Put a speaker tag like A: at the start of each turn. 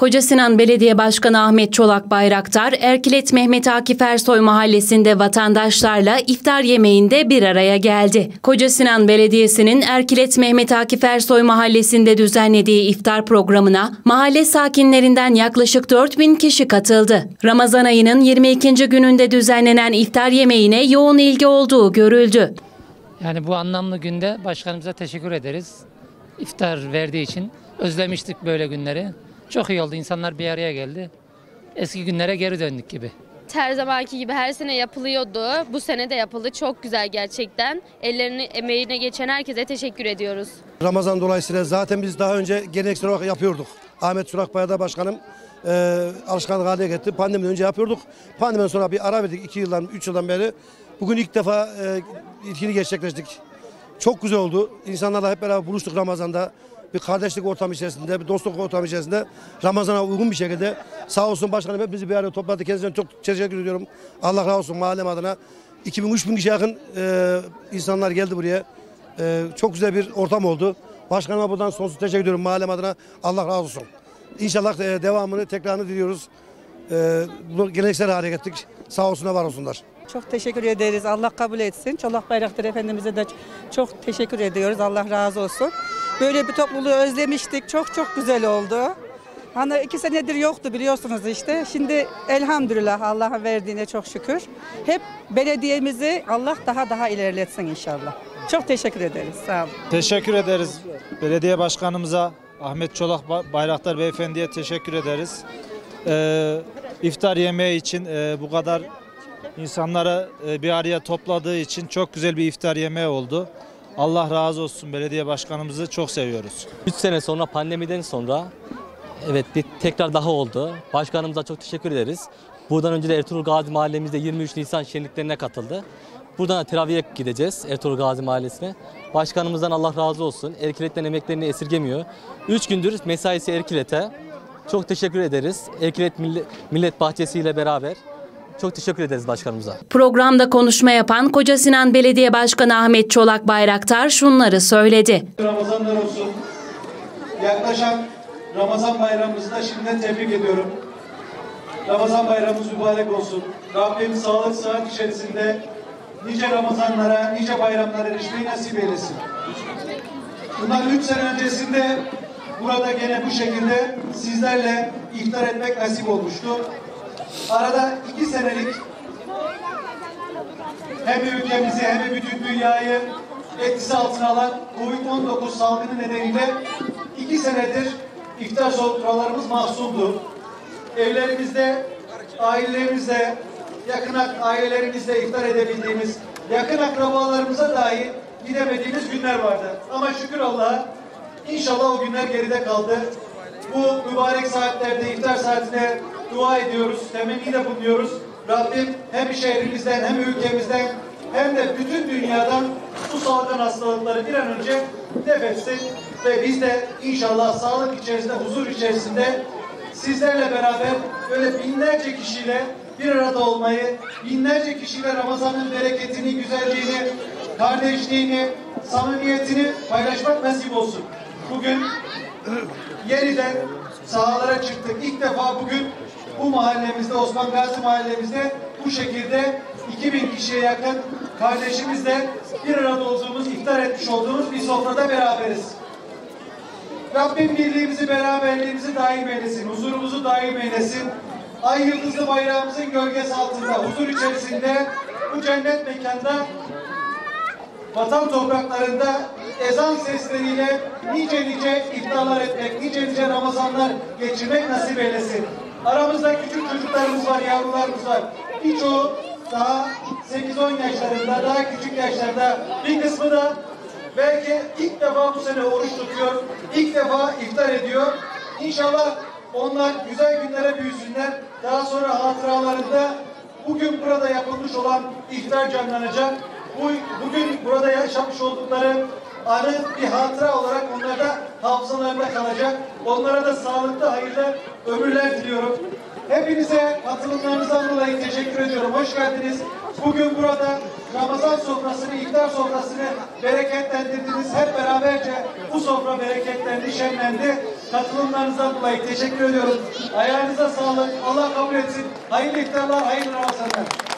A: Koca Sinan Belediye Başkanı Ahmet Çolak Bayraktar, Erkilet Mehmet Akif Ersoy mahallesinde vatandaşlarla iftar yemeğinde bir araya geldi. Koca Sinan Belediyesi'nin Erkilet Mehmet Akif Ersoy mahallesinde düzenlediği iftar programına mahalle sakinlerinden yaklaşık 4000 kişi katıldı. Ramazan ayının 22. gününde düzenlenen iftar yemeğine yoğun ilgi olduğu görüldü.
B: Yani bu anlamlı günde başkanımıza teşekkür ederiz. İftar verdiği için. Özlemiştik böyle günleri. Çok iyi oldu. İnsanlar bir araya geldi. Eski günlere geri döndük gibi.
C: Her zamanki gibi her sene yapılıyordu. Bu sene de yapıldı. Çok güzel gerçekten. Ellerini emeğine geçen herkese teşekkür ediyoruz.
D: Ramazan dolayısıyla zaten biz daha önce geleneksel olarak yapıyorduk. Ahmet Surak Bayada Başkanım e, alışkanlık haline getirdi. Pandemiden önce yapıyorduk. Pandemiden sonra bir ara verdik 2 yıldan 3 yıldan beri. Bugün ilk defa e, ilkini gerçekleştik. Çok güzel oldu. İnsanlarla hep beraber buluştuk Ramazan'da. Bir kardeşlik ortamı içerisinde, bir dostluk ortamı içerisinde Ramazan'a uygun bir şekilde sağ olsun başkanım hep bizi bir araya topladı. Kendisine çok teşekkür ediyorum. Allah razı olsun mahallem adına. 2000-3000 kişi yakın e, insanlar geldi buraya. E, çok güzel bir ortam oldu. Başkanıma buradan sonsuz teşekkür ediyorum mahallem adına. Allah razı olsun. İnşallah e, devamını, tekrarını diliyoruz. E, bunu geleneksel hale getirdik. Sağ olsunlar, var olsunlar.
E: Çok teşekkür ederiz. Allah kabul etsin. Çolak Bayraktar Efendimiz'e de çok teşekkür ediyoruz. Allah razı olsun. Böyle bir topluluğu özlemiştik. Çok çok güzel oldu. Hani iki senedir yoktu biliyorsunuz işte. Şimdi elhamdülillah Allah'ın verdiğine çok şükür. Hep belediyemizi Allah daha daha ilerletsin inşallah. Çok teşekkür ederiz. Sağ olun.
F: Teşekkür ederiz. Belediye başkanımıza Ahmet Çolak Bayraktar Beyefendi'ye teşekkür ederiz. Ee, iftar yemeği için e, bu kadar insanlara e, bir araya topladığı için çok güzel bir iftar yemeği oldu. Allah razı olsun belediye başkanımızı çok seviyoruz.
G: 3 sene sonra pandemiden sonra evet bir tekrar daha oldu. Başkanımıza çok teşekkür ederiz. Buradan önce de Ertuğrul Gazi Mahallemizde 23 Nisan şenliklerine katıldı. Buradan da teraviye gideceğiz Ertuğrul Gazi Mahallesi'ne. Başkanımızdan Allah razı olsun. Erkilet'ten emeklerini esirgemiyor. 3 gündür mesaisi Erkilet'e. Çok teşekkür ederiz. Erkilet Millet Bahçesi ile beraber. Çok teşekkür ederiz başkanımıza.
A: Programda konuşma yapan Koca Sinan Belediye Başkanı Ahmet Çolak Bayraktar şunları söyledi.
H: Ramazanlar olsun. Yaklaşan Ramazan bayramımızı da şimdiden tebrik ediyorum. Ramazan bayramımız mübarek olsun. Rabbim sağlık sıhhat içerisinde nice Ramazanlara, nice bayramlara erişmeyi nasip eylesin. Bundan üç sene öncesinde burada gene bu şekilde sizlerle iftar etmek nasip olmuştu. Arada iki senelik hem ülkemizi hem bütün dünyayı etkisi altına alan Covid-19 salgını nedeniyle iki senedir iftar sofralarımız mahsuldu. Evlerimizde, ailelerimizde, yakın ailelerimizle iftar edebildiğimiz, yakın akrabalarımıza dahi gidemediğimiz günler vardı. Ama şükür Allah'a inşallah o günler geride kaldı. Bu mübarek saatlerde iftar saatine dua ediyoruz, temennide bulunuyoruz. Rabbim hem şehrimizden hem ülkemizden hem de bütün dünyadan bu salgın hastalıkları bir an önce def etsin ve biz de inşallah sağlık içerisinde, huzur içerisinde sizlerle beraber böyle binlerce kişiyle bir arada olmayı, binlerce kişiyle Ramazan'ın bereketini, güzelliğini, kardeşliğini, samimiyetini paylaşmak nasip olsun. Bugün yeniden sahalara çıktık. İlk defa bugün bu mahallemizde, Osman Gazi mahallemizde bu şekilde 2000 kişiye yakın kardeşimizle bir arada olduğumuz, iftar etmiş olduğumuz bir sofrada beraberiz. Rabbim birliğimizi, beraberliğimizi daim eylesin, huzurumuzu daim eylesin. Ay yıldızlı bayrağımızın gölgesi altında, huzur içerisinde, bu cennet mekanda, vatan topraklarında ezan sesleriyle nice nice iftarlar etmek, nice nice Ramazanlar geçirmek nasip eylesin. Aramızda küçük çocuklarımız var, yavrularımız var. Birçoğu daha 8-10 yaşlarında, daha küçük yaşlarda bir kısmı da belki ilk defa bu sene oruç tutuyor, ilk defa iftar ediyor. İnşallah onlar güzel günlere büyüsünler. Daha sonra hatıralarında bugün burada yapılmış olan iftar canlanacak. Bu, bugün burada yaşamış oldukları anı bir hatıra olarak onlarda hafızalarında kalacak. Onlara da sağlıklı, hayırlı ömürler diliyorum. Hepinize katılımlarınızdan dolayı teşekkür ediyorum. Hoş geldiniz. Bugün burada Ramazan sofrasını, iftar sofrasını bereketlendirdiniz. Hep beraberce bu sofra bereketlendi, şenlendi. katılımlarınızdan dolayı teşekkür ediyorum. Ayağınıza sağlık. Allah kabul etsin. Hayırlı iftarlar, hayırlı Ramazanlar.